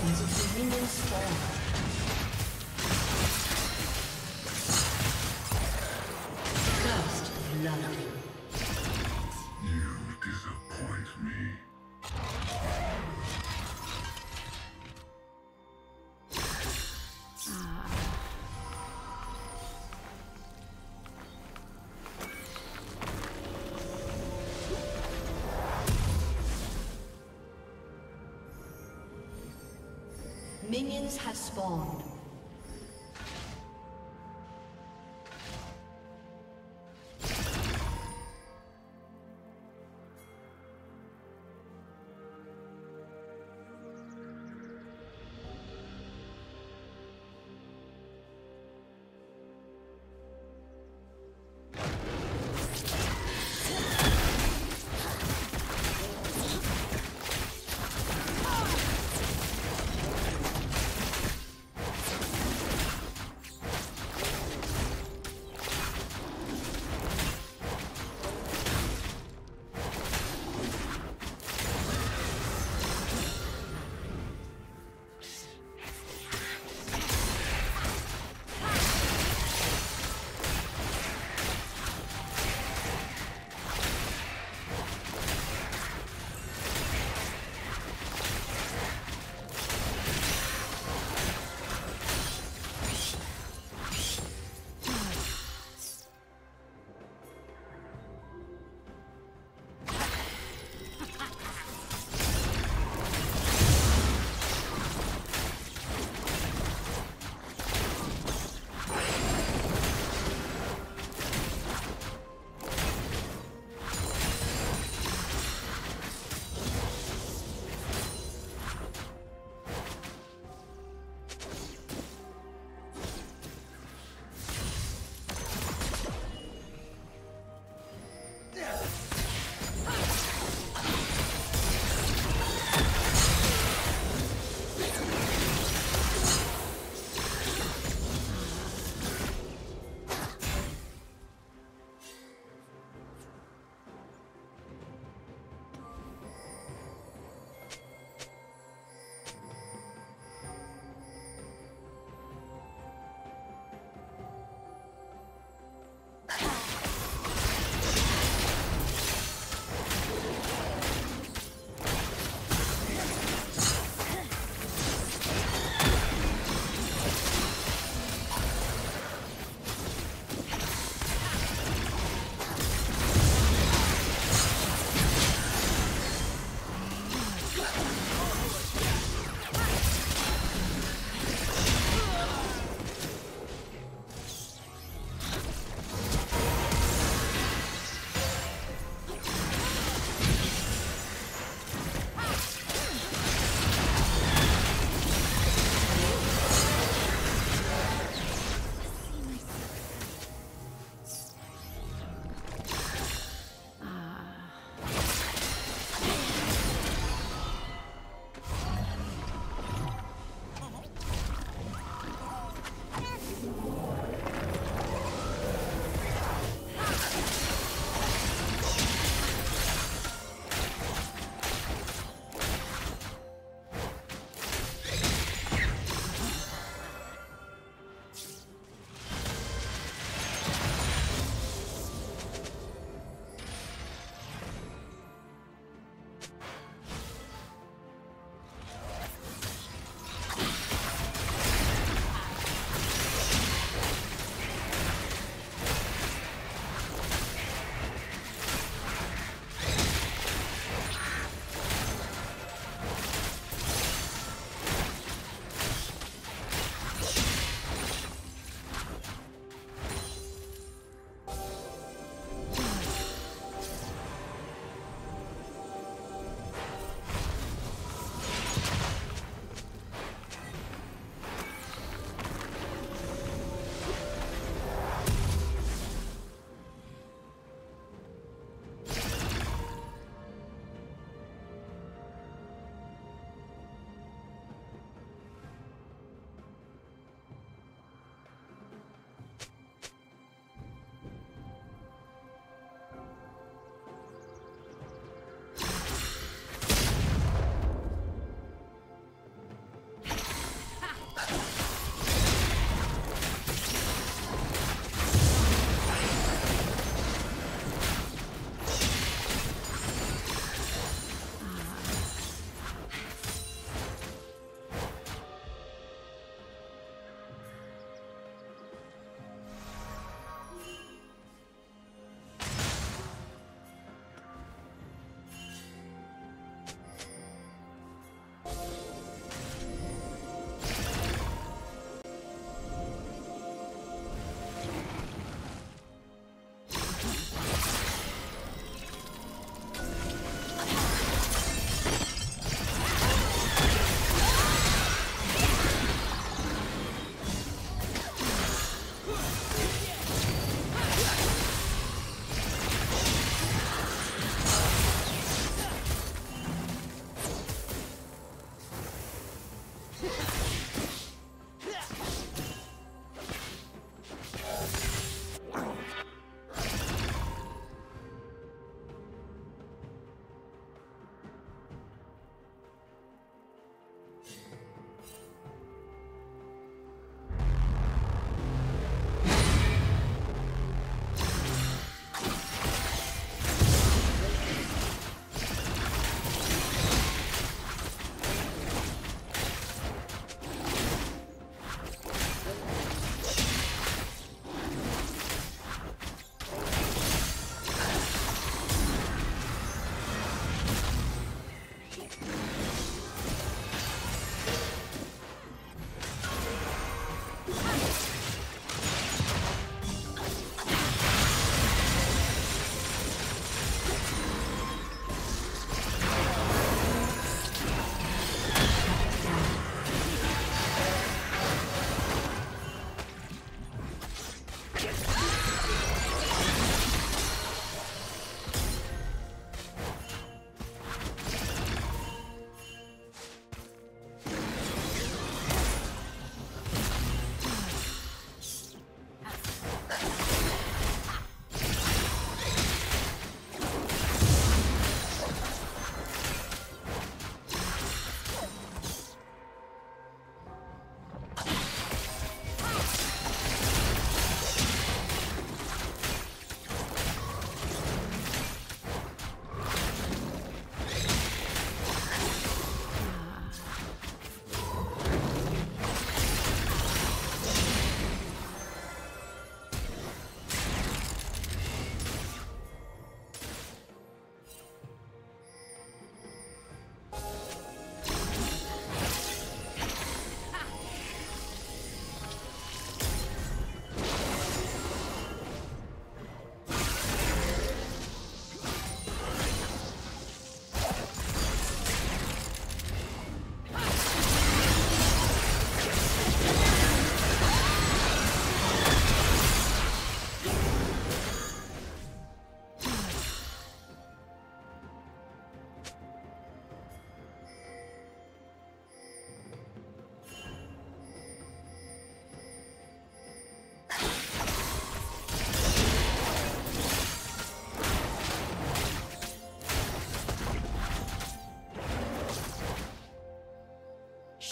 happens if the. Have spawned.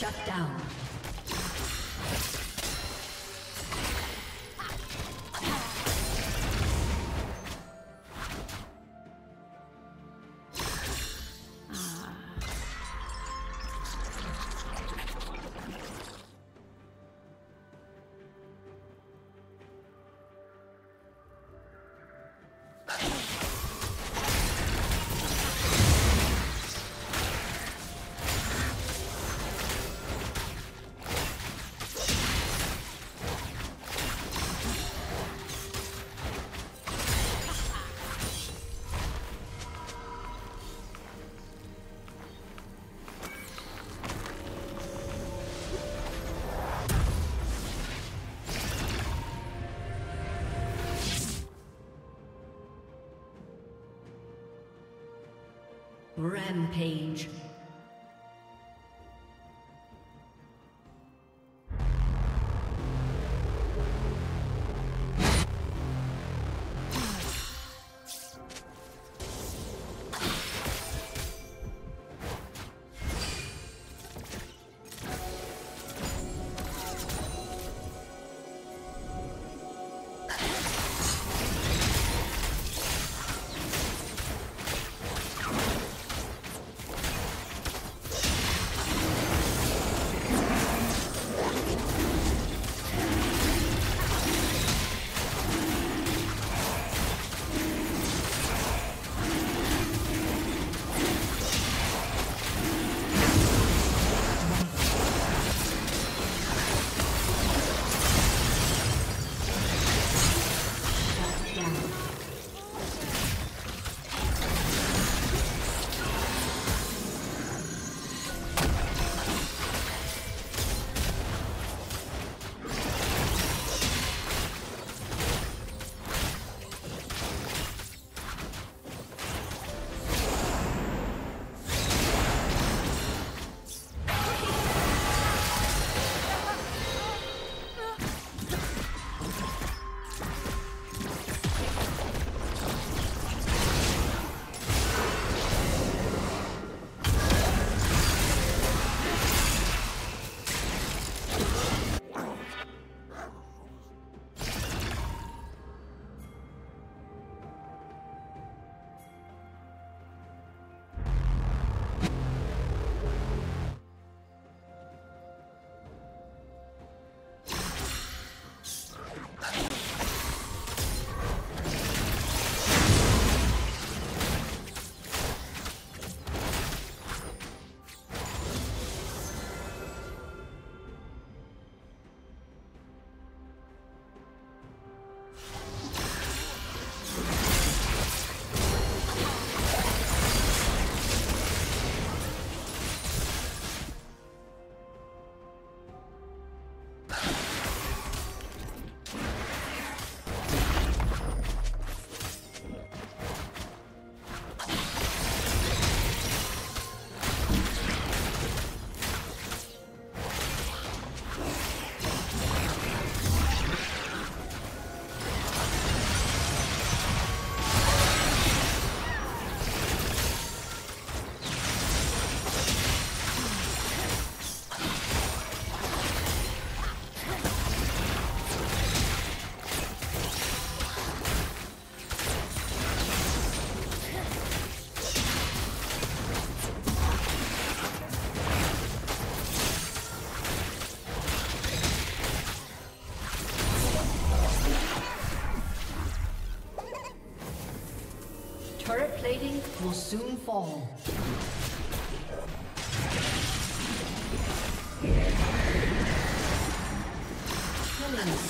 Shut down. Rampage. plating will soon fall. Killing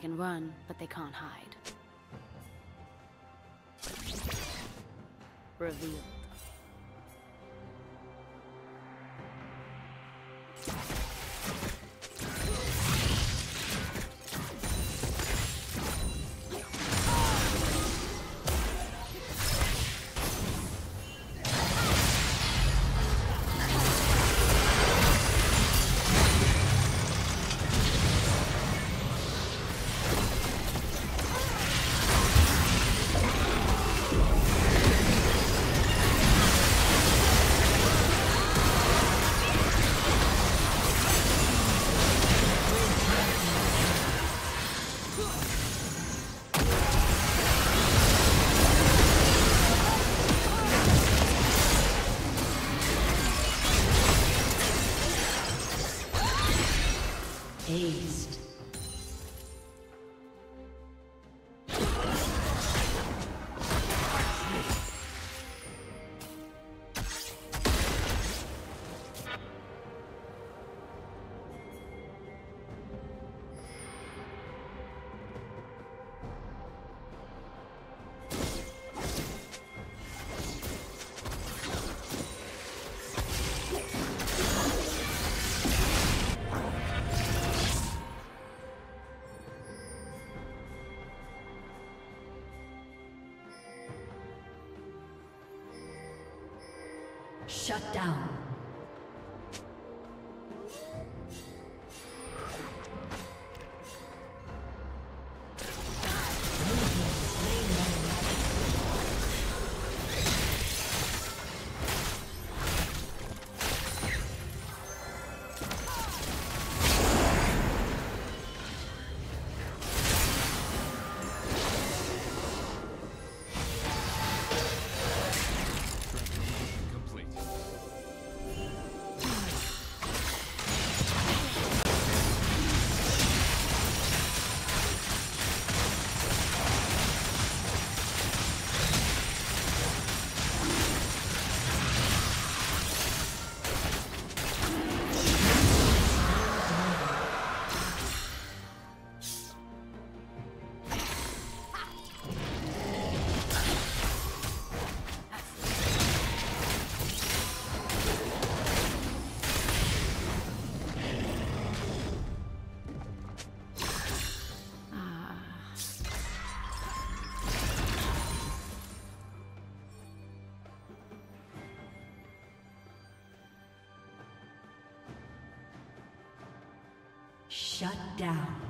Can run, but they can't hide. Revealed. Shut down. Shut down.